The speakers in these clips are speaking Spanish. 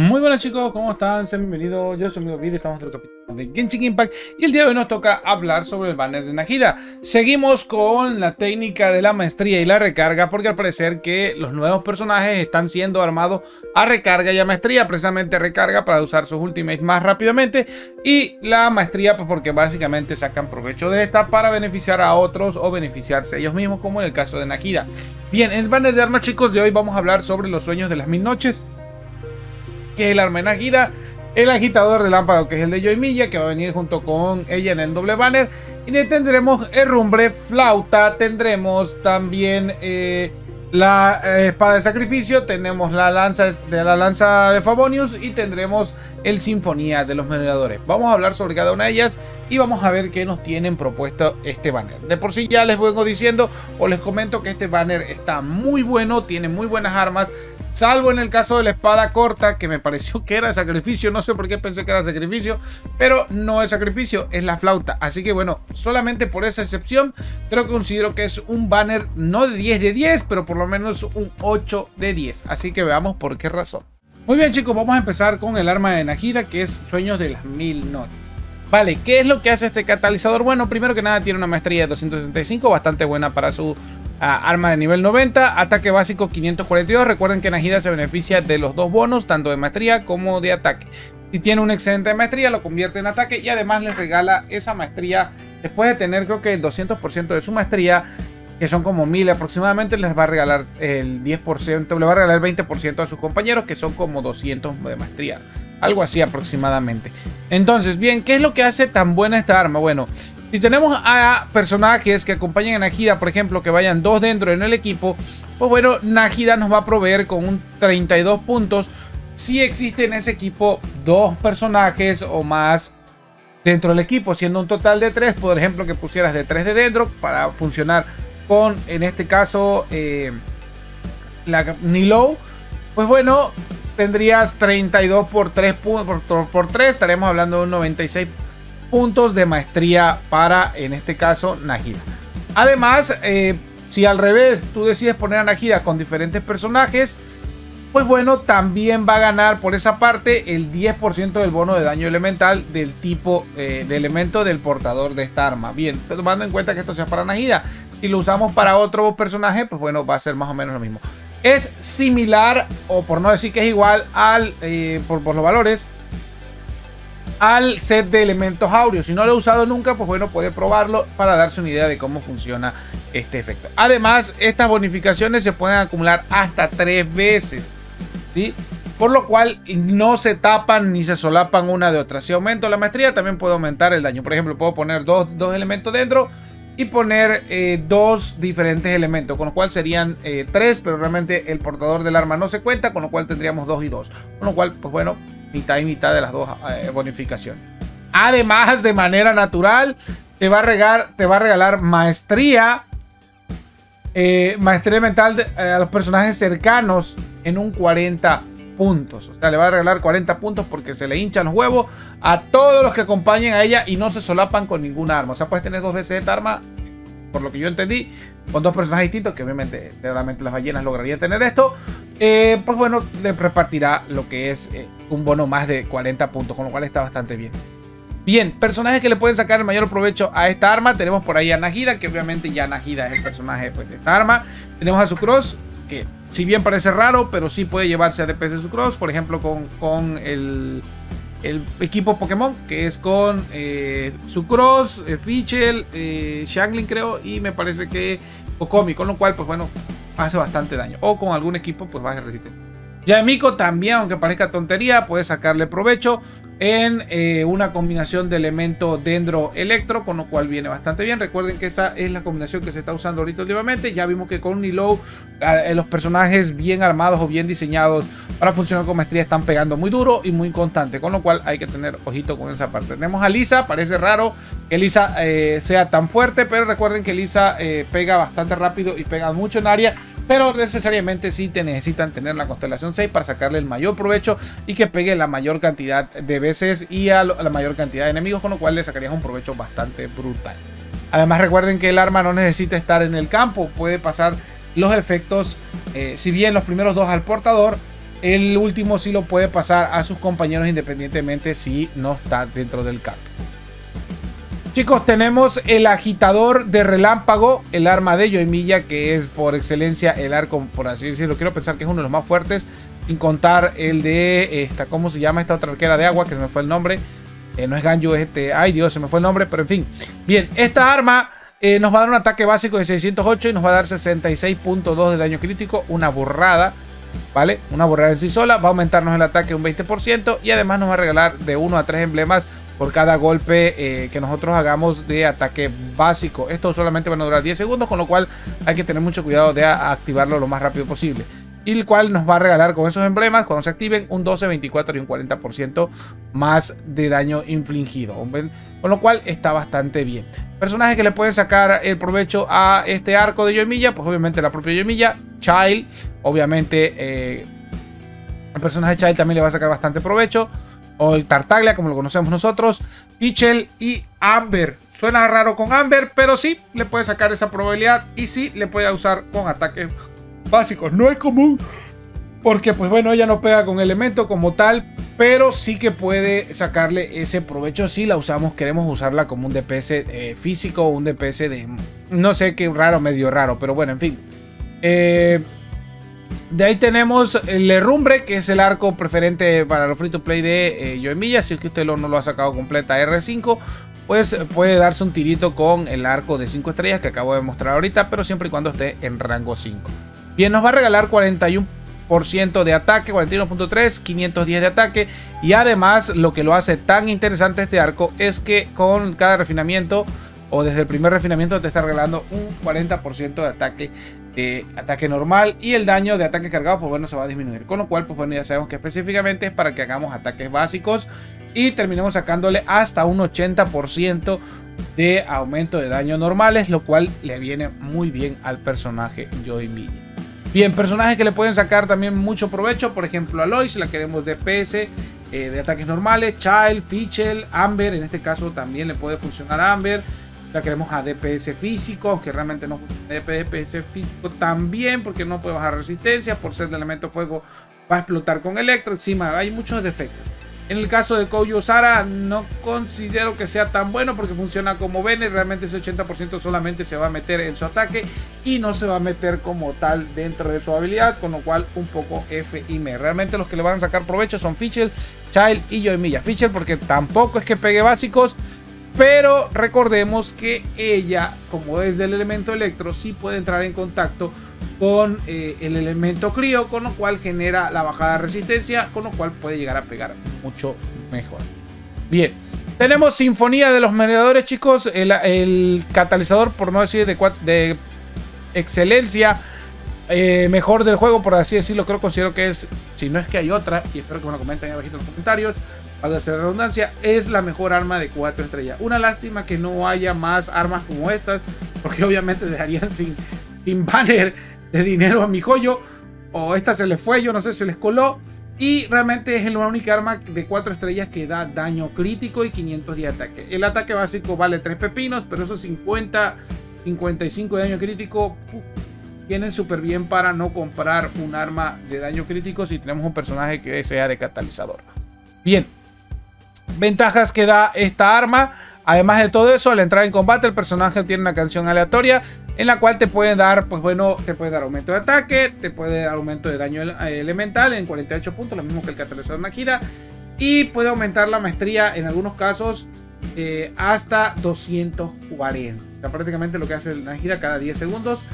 Muy buenas chicos, ¿cómo están? Sean bienvenidos, yo soy Amigo Video, estamos en otro capítulo de Genshin Impact y el día de hoy nos toca hablar sobre el banner de Najida. Seguimos con la técnica de la maestría y la recarga porque al parecer que los nuevos personajes están siendo armados a recarga y a maestría, precisamente recarga para usar sus ultimates más rápidamente y la maestría pues porque básicamente sacan provecho de esta para beneficiar a otros o beneficiarse ellos mismos como en el caso de Najida. Bien, en el banner de armas chicos de hoy vamos a hablar sobre los sueños de las mil noches que es el arma Nagida, el agitador relámpago, que es el de Joy que va a venir junto con ella en el doble banner. Y tendremos el rumbre, flauta, tendremos también eh, la eh, espada de sacrificio, tenemos la lanza de la lanza de Favonius y tendremos el Sinfonía de los Mediadores. Vamos a hablar sobre cada una de ellas y vamos a ver qué nos tienen propuesto este banner. De por sí ya les vengo diciendo o les comento que este banner está muy bueno, tiene muy buenas armas, Salvo en el caso de la espada corta, que me pareció que era sacrificio. No sé por qué pensé que era sacrificio, pero no es sacrificio, es la flauta. Así que bueno, solamente por esa excepción, creo que considero que es un banner no de 10 de 10, pero por lo menos un 8 de 10. Así que veamos por qué razón. Muy bien chicos, vamos a empezar con el arma de Najida, que es Sueños de las Mil Noches. Vale, ¿qué es lo que hace este catalizador? Bueno, primero que nada tiene una maestría de 265, bastante buena para su arma de nivel 90, ataque básico 542. Recuerden que Najida se beneficia de los dos bonos, tanto de maestría como de ataque. Si tiene un excedente de maestría, lo convierte en ataque y además les regala esa maestría. Después de tener creo que el 200% de su maestría, que son como 1000 aproximadamente, les va a regalar el 10%, le va a regalar el 20% a sus compañeros, que son como 200 de maestría. Algo así aproximadamente. Entonces, bien, ¿qué es lo que hace tan buena esta arma? Bueno, si tenemos a personajes que acompañan a Najida, por ejemplo, que vayan dos dentro en el equipo, pues bueno, Najida nos va a proveer con un 32 puntos si existe en ese equipo dos personajes o más dentro del equipo, siendo un total de tres, por ejemplo, que pusieras de tres de dentro para funcionar con, en este caso, eh, la Nilo, pues bueno, tendrías 32 por 3 por, por 3, estaremos hablando de un 96 puntos de maestría para, en este caso, Najida. Además, eh, si al revés tú decides poner a Najida con diferentes personajes, pues bueno, también va a ganar por esa parte el 10% del bono de daño elemental del tipo eh, de elemento del portador de esta arma. Bien, tomando en cuenta que esto sea para Najida. Si lo usamos para otro personaje, pues bueno, va a ser más o menos lo mismo. Es similar, o por no decir que es igual al, eh, por, los valores, al set de elementos aureos. Si no lo he usado nunca, pues bueno, puede probarlo para darse una idea de cómo funciona este efecto. Además, estas bonificaciones se pueden acumular hasta tres veces. ¿sí? Por lo cual no se tapan ni se solapan una de otra. Si aumento la maestría, también puedo aumentar el daño. Por ejemplo, puedo poner dos, elementos dentro y poner eh, dos diferentes elementos, con lo cual serían eh, tres, pero realmente el portador del arma no se cuenta, con lo cual tendríamos dos y dos. Con lo cual, pues bueno, mitad y mitad de las dos eh, bonificaciones. Además, de manera natural, te va a regalar, te va a regalar maestría, maestría mental a los personajes cercanos en un 40 puntos. O sea, le va a regalar 40 puntos porque se le hinchan los huevos a todos los que acompañen a ella y no se solapan con ningún arma. O sea, puedes tener dos veces esta arma, por lo que yo entendí, con dos personajes distintos, que obviamente seguramente las ballenas lograrían tener esto, eh, pues bueno, le repartirá lo que es eh, un bono más de 40 puntos, con lo cual está bastante bien. Bien, personajes que le pueden sacar el mayor provecho a esta arma. Tenemos por ahí a Najida, que obviamente ya Najida es el personaje pues, de esta arma. Tenemos a Sucross, que si bien parece raro, pero sí puede llevarse a DPS de Sucross. Por ejemplo, con, con el, el, equipo Pokémon, que es con eh, Sucross, eh, Fichel, eh, Shangling creo, y me parece que Okomi. Con lo cual, pues bueno, hace bastante daño. O con algún equipo, pues baja resistencia. Ya Miko también, aunque parezca tontería, puede sacarle provecho en eh, una combinación de elemento dendro electro, con lo cual viene bastante bien. Recuerden que esa es la combinación que se está usando ahorita últimamente. Ya vimos que con Nilo eh, los personajes bien armados o bien diseñados para funcionar con maestría están pegando muy duro y muy constante, con lo cual hay que tener ojito con esa parte. Tenemos a Lisa, parece raro que Lisa eh, sea tan fuerte, pero recuerden que Lisa pega bastante rápido y pega mucho en área pero necesariamente sí te necesitan tener la constelación 6 para sacarle el mayor provecho y que pegue la mayor cantidad de veces y a, la mayor cantidad de enemigos, con lo cual le sacarías un provecho bastante brutal. Además recuerden que el arma no necesita estar en el campo, puede pasar los efectos, eh, si bien los primeros dos al portador, el último sí lo puede pasar a sus compañeros independientemente si no está dentro del campo. Chicos, tenemos el agitador de relámpago, el arma de Yoemilla, que es por excelencia el arco, por así decirlo. Quiero pensar que es uno de los más fuertes, sin contar el de esta, ¿cómo se llama esta otra arquera de agua? Que se me fue el nombre. Eh, no es Ganju, es este. Ay Dios, se me fue el nombre, pero en fin. Bien, esta arma eh, nos va a dar un ataque básico de 608 y nos va a dar 66.2 de daño crítico, una burrada. ¿Vale? Una burrada en sí sola, va a aumentarnos el ataque un 20% y además nos va a regalar de 1 a 3 emblemas por cada golpe eh, que nosotros hagamos de ataque básico. Esto solamente va a durar 10 segundos, con lo cual hay que tener mucho cuidado de activarlo lo más rápido posible. Y el cual nos va a regalar con esos emblemas, cuando se activen, un 12, 24 y un 40% más de daño infligido. Con lo cual está bastante bien. Personajes que le pueden sacar el provecho a este arco de Yoemilla, pues obviamente la propia Yoemilla, Child, obviamente eh, el personaje Child también le va a sacar bastante provecho o el Tartaglia, como lo conocemos nosotros, Pichel y Amber. Suena raro con Amber, pero sí le puede sacar esa probabilidad y sí le puede usar con ataques básicos. No es común porque, pues bueno, ella no pega con elemento como tal, pero sí que puede sacarle ese provecho si la usamos. Queremos usarla como un DPS eh, físico o un DPS de no sé qué raro, medio raro, pero bueno, en fin. Eh, de ahí tenemos el Herrumbre, que es el arco preferente para los free to play de eh, Yoemilla. Si es que usted no lo ha sacado completa R5, pues puede darse un tirito con el arco de 5 estrellas que acabo de mostrar ahorita, pero siempre y cuando esté en rango 5. Bien, nos va a regalar 41% de ataque, 41.3, 510 de ataque. Y además, lo que lo hace tan interesante este arco es que con cada refinamiento o desde el primer refinamiento te está regalando un 40% de ataque de ataque normal y el daño de ataque cargado pues bueno se va a disminuir. Con lo cual pues bueno ya sabemos que específicamente es para que hagamos ataques básicos y terminemos sacándole hasta un 80% de aumento de daño normales lo cual le viene muy bien al personaje Joy Milla bien personajes que le pueden sacar también mucho provecho por ejemplo a si la queremos de PS eh, de ataques normales Child, Fichel, Amber en este caso también le puede funcionar Amber la queremos a DPS físico, aunque realmente no DPS físico también, porque no puede bajar resistencia, por ser de elemento fuego va a explotar con electro, encima hay muchos defectos. En el caso de Kouyo Sara no considero que sea tan bueno porque funciona como Bene, realmente ese 80% solamente se va a meter en su ataque y no se va a meter como tal dentro de su habilidad, con lo cual un poco F y M. Realmente los que le van a sacar provecho son Fischl, Child y Yoemilla. Fischl porque tampoco es que pegue básicos, pero recordemos que ella, como es del elemento electro, sí puede entrar en contacto con eh, el elemento crío, con lo cual genera la bajada de resistencia, con lo cual puede llegar a pegar mucho mejor. Bien, tenemos Sinfonía de los Mediadores, chicos. El, catalizador, por no decir de, de excelencia, eh, mejor del juego, por así decirlo. Creo, considero que es, si no es que hay otra, y espero que me lo comenten abajo en los comentarios hacer redundancia, es la mejor arma de 4 estrellas. Una lástima que no haya más armas como estas, porque obviamente dejarían sin, sin banner de dinero a mi joyo. O esta se les fue, yo no sé, se les coló. Y realmente es la única arma de 4 estrellas que da daño crítico y 500 de ataque. El ataque básico vale 3 pepinos, pero esos 50, 55 de daño crítico vienen súper bien para no comprar un arma de daño crítico si tenemos un personaje que sea de catalizador. Bien, ventajas que da esta arma. Además de todo eso, al entrar en combate, el personaje tiene una canción aleatoria en la cual te puede dar, pues bueno, te puede dar aumento de ataque, te puede dar aumento de daño elemental en 48 puntos, lo mismo que el catalizador Najira, y puede aumentar la maestría en algunos casos eh, hasta 240. O sea, prácticamente lo que hace el Najira cada 10 segundos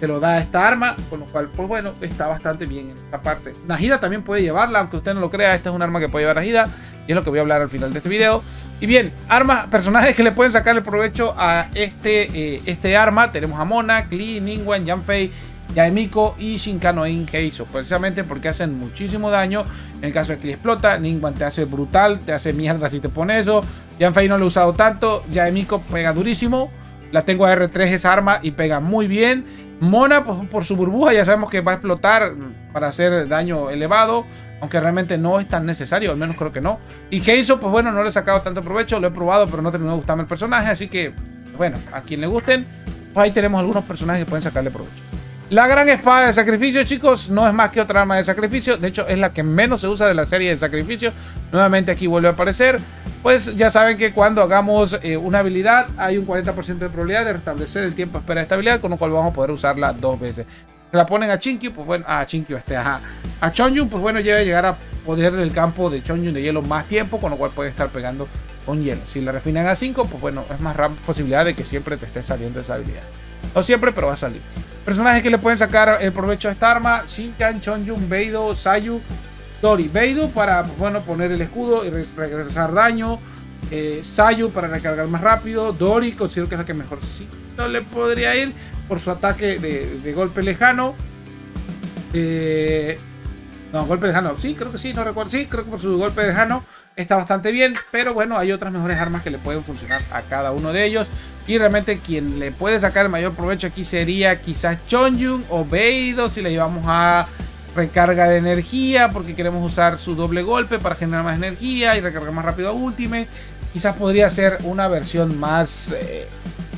te lo da esta arma, con lo cual, pues bueno, está bastante bien en esta parte. Najida también puede llevarla, aunque usted no lo crea, esta es un arma que puede llevar Najida, y es lo que voy a hablar al final de este video. Y bien, armas, personajes que le pueden sacar el provecho a este, eh, este arma, tenemos a Mona, Klee, Ningwen, Yanfei, Yaemiko y Shinkano In Heiso, precisamente porque hacen muchísimo daño. En el caso de Klee explota, Ningwen te hace brutal, te hace mierda si te pone eso. Yanfei no lo he usado tanto, Yaemiko pega durísimo. La tengo a R3 esa arma y pega muy bien. Mona, pues, por su burbuja, ya sabemos que va a explotar para hacer daño elevado. Aunque realmente no es tan necesario, al menos creo que no. Y Heiso, pues bueno, no le he sacado tanto provecho, lo he probado, pero no terminó de gustarme el personaje. Así que, bueno, a quien le gusten, pues ahí tenemos algunos personajes que pueden sacarle provecho. La gran espada de sacrificio, chicos, no es más que otra arma de sacrificio. De hecho, es la que menos se usa de la serie de sacrificio. Nuevamente aquí vuelve a aparecer. Pues ya saben que cuando hagamos eh, una habilidad hay un 40% de probabilidad de restablecer el tiempo de espera de esta habilidad, con lo cual vamos a poder usarla dos veces. Se la ponen a Chinkyu, pues bueno, a Chinkyu este, ajá. A Chongyun, pues bueno, llega a llegar a poder el campo de Chongyun de hielo más tiempo, con lo cual puede estar pegando con hielo. Si la refinan a 5, pues bueno, es más posibilidad de que siempre te esté saliendo esa habilidad. No siempre, pero va a salir. Personajes que le pueden sacar el provecho a esta arma: Shinkan, Chongyun, Beidou, Sayu, Dori. Beidou para, pues bueno, poner el escudo y regresar daño. Eh, Sayu para recargar más rápido. Dori considero que es la que mejor sí le podría ir por su ataque de, golpe lejano. Eh, no, golpe lejano. Sí, creo que sí, no recuerdo. Sí, creo que por su golpe lejano está bastante bien. Pero bueno, hay otras mejores armas que le pueden funcionar a cada uno de ellos. Y realmente quien le puede sacar el mayor provecho aquí sería quizás Chongyun o Beidou si le llevamos a recarga de energía porque queremos usar su doble golpe para generar más energía y recargar más rápido a Ultimate. Quizás podría ser una versión más, eh,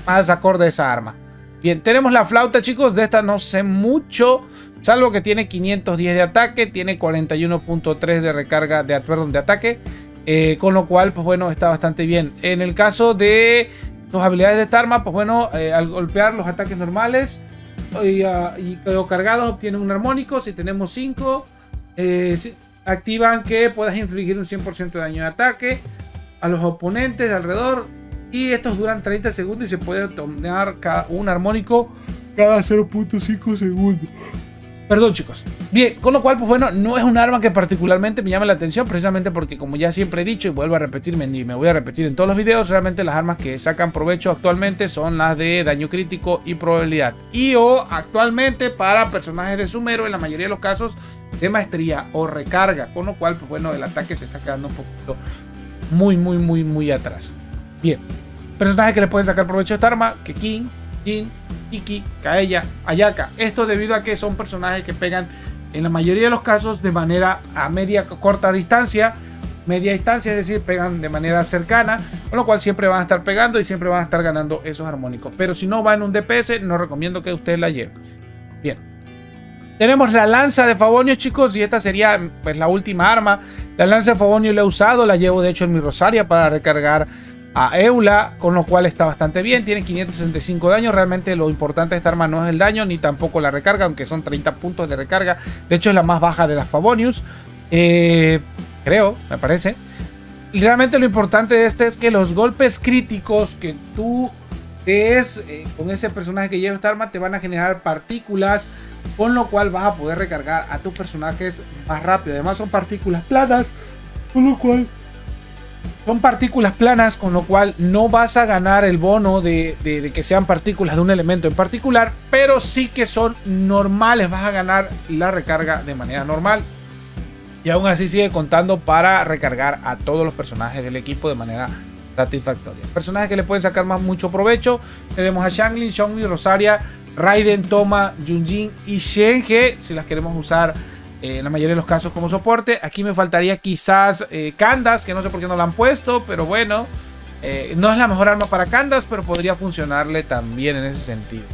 más acorde a esa arma. Bien, tenemos la flauta, chicos. De esta no sé mucho. Salvo que tiene 510 de ataque, tiene 41.3 de recarga, de, perdón, de ataque. Eh, con lo cual, pues bueno, está bastante bien. En el caso de sus habilidades de esta arma, pues bueno, eh, al golpear los ataques normales y, uh, cargados obtienen un armónico. Si tenemos 5, activan que puedas infligir un 100% de daño de ataque a los oponentes de alrededor. Y estos duran 30 segundos y se puede tomar un armónico cada 0.5 segundos. Perdón chicos. Bien, con lo cual, pues bueno, no es un arma que particularmente me llame la atención, precisamente porque como ya siempre he dicho y vuelvo a repetirme y me voy a repetir en todos los videos, realmente las armas que sacan provecho actualmente son las de daño crítico y probabilidad. Y o actualmente para personajes de sumero, en la mayoría de los casos, de maestría o recarga, con lo cual, pues bueno, el ataque se está quedando un poquito muy, muy, muy, muy atrás. Bien. Personajes que le pueden sacar provecho de esta arma, que King, Jin, Iki, Kaella, Ayaka. Esto debido a que son personajes que pegan en la mayoría de los casos de manera a media corta distancia. Media distancia, es decir, pegan de manera cercana, con lo cual siempre van a estar pegando y siempre van a estar ganando esos armónicos. Pero si no va en un DPS, no recomiendo que ustedes la lleven. Bien. Tenemos la lanza de Favonio, chicos, y esta sería pues, la última arma. La lanza de Favonio la he usado, la llevo de hecho en mi rosaria para recargar a Eula, con lo cual está bastante bien. Tiene 565 daño. Realmente lo importante de esta arma no es el daño ni tampoco la recarga, aunque son 30 puntos de recarga. De hecho, es la más baja de las Favonius. Eh, creo, me parece. Y realmente lo importante de este es que los golpes críticos que tú des eh, con ese personaje que lleva esta arma te van a generar partículas con lo cual vas a poder recargar a tus personajes más rápido. Además son partículas planas, con lo cual son partículas planas, con lo cual no vas a ganar el bono de, que sean partículas de un elemento en particular, pero sí que son normales, vas a ganar la recarga de manera normal. Y aún así sigue contando para recargar a todos los personajes del equipo de manera satisfactoria. Personajes que le pueden sacar más mucho provecho. Tenemos a Shanglin, Xiongmi, Rosaria, Raiden, Toma, Junjin y Shenge, si las queremos usar en la mayoría de los casos como soporte. Aquí me faltaría quizás eh, Candas, que no sé por qué no la han puesto, pero bueno, eh, no es la mejor arma para Candas, pero podría funcionarle también en ese sentido.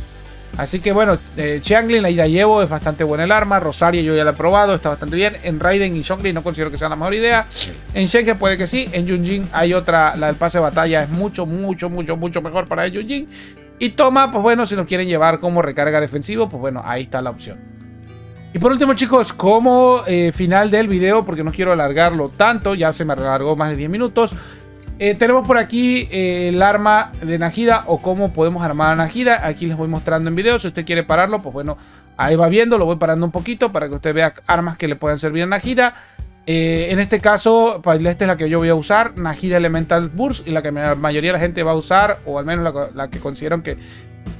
Así que bueno, eh, la ya llevo, es bastante buena el arma. Rosaria yo ya la he probado, está bastante bien. En Raiden y Xiongli no considero que sea la mejor idea. En Shenge puede que sí. En Junjin hay otra, la del pase de batalla es mucho, mucho, mucho, mucho mejor para el Junjin. Y toma, pues bueno, si lo quieren llevar como recarga defensivo, pues bueno, ahí está la opción. Y por último, chicos, como eh, final del video, porque no quiero alargarlo tanto, ya se me alargó más de 10 minutos. Eh, tenemos por aquí eh, el arma de Najida o cómo podemos armar a Najida. Aquí les voy mostrando en video. Si usted quiere pararlo, pues bueno, ahí va viendo. Lo voy parando un poquito para que usted vea armas que le puedan servir a Najida. En este caso, pues esta es la que yo voy a usar, Najida Elemental Burst, y la que la mayoría de la gente va a usar, o al menos la, que consideran que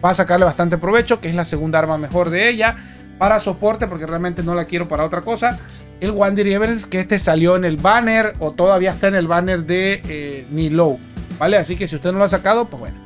va a sacarle bastante provecho, que es la segunda arma mejor de ella, para soporte, porque realmente no la quiero para otra cosa. El Wander Everest, que este salió en el banner, o todavía está en el banner de eh, Nilo, ¿vale? Así que si usted no lo ha sacado, pues bueno.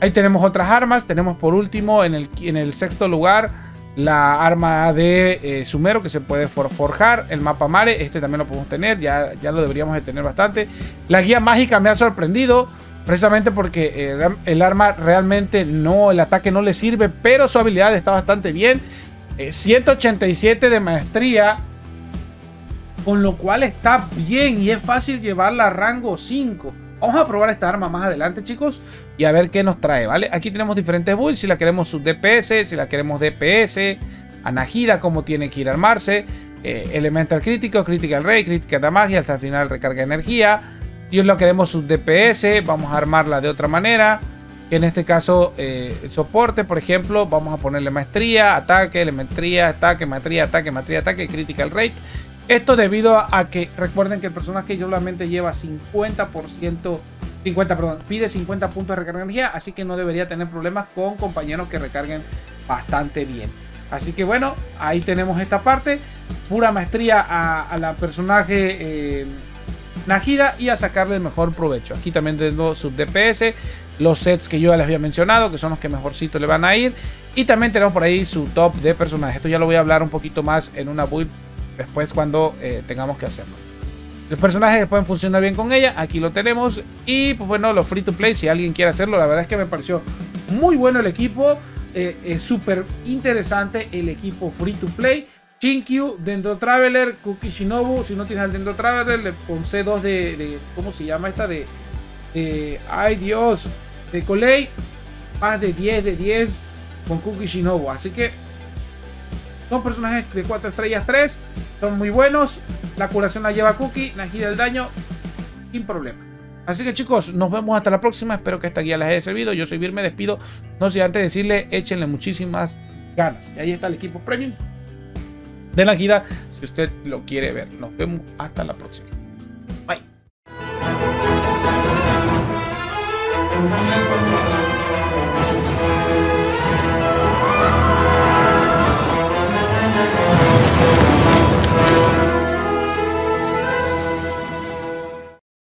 Ahí tenemos otras armas, tenemos por último en el, en el sexto lugar la arma de eh, Sumero que se puede forjar, el mapa Mare, este también lo podemos tener, ya, ya lo deberíamos de tener bastante. La guía mágica me ha sorprendido Precisamente porque eh, el arma realmente no, el ataque no le sirve, pero su habilidad está bastante bien. 187 de maestría, con lo cual está bien y es fácil llevarla a rango 5. Vamos a probar esta arma más adelante, chicos, y a ver qué nos trae, ¿vale? Aquí tenemos diferentes builds, si la queremos sub DPS, si la queremos DPS, Anagida, como tiene que ir a armarse, eh, Elemental Crítico, Critical Ray, Crítica de Magia, hasta el final recarga energía. Si la queremos sub DPS, vamos a armarla de otra manera. En este caso, eh, soporte, por ejemplo, vamos a ponerle maestría, ataque, elementría, ataque, maestría, ataque, maestría, ataque, critical rate. Esto debido a, que recuerden que el personaje solamente lleva 50%, 50, perdón, pide 50 puntos de recarga de energía, así que no debería tener problemas con compañeros que recarguen bastante bien. Así que bueno, ahí tenemos esta parte. Pura maestría a, la personaje eh, Najida y a sacarle el mejor provecho. Aquí también tengo sub DPS, los sets que yo ya les había mencionado, que son los que mejorcito le van a ir. Y también tenemos por ahí su top de personajes. Esto ya lo voy a hablar un poquito más en una build después cuando eh, tengamos que hacerlo. Los personajes pueden funcionar bien con ella, aquí lo tenemos. Y pues bueno, los free to play, si alguien quiere hacerlo, la verdad es que me pareció muy bueno el equipo. Eh, es súper interesante el equipo free to play. Shinkyu, Dendro Traveler, Kuki Shinobu. Si no tienes al Dendro Traveler, le pon C2 de, ¿Cómo se llama esta? De. ay Dios. De Colei. Más de 10 de 10 con Kuki Shinobu. Así que son personajes de 4 estrellas 3. Son muy buenos. La curación la lleva Cookie. gira el daño. Sin problema. Así que chicos, nos vemos hasta la próxima. Espero que esta guía les haya servido. Yo soy Vir, me despido. No sé antes decirle, échenle muchísimas ganas. Y ahí está el equipo premium de la guía. Si usted lo quiere ver. Nos vemos hasta la próxima. Bye.